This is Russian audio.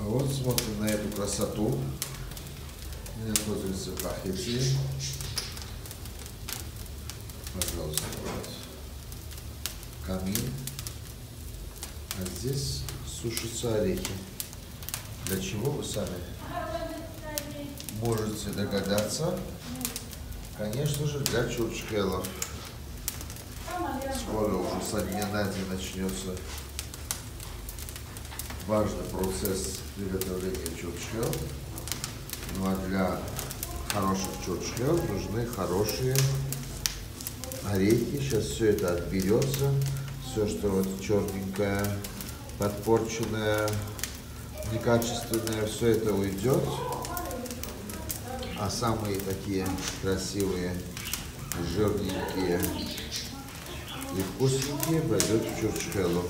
А вот смотрим на эту красоту. Меня пользуется кахети. Пожалуйста, вот. Камин. А здесь сушатся орехи. Для чего вы сами можете догадаться? Конечно же, для чурчхелов. Скоро уже со дня на день начнется важный процесс приготовления чурчхел. Ну а для хороших чурчхел нужны хорошие орехи. Сейчас все это отберется. Все, что вот черненькое, подпорченное, некачественное, все это уйдет. А самые такие красивые, жирненькие и вкусненькие пойдут в чурчхелу.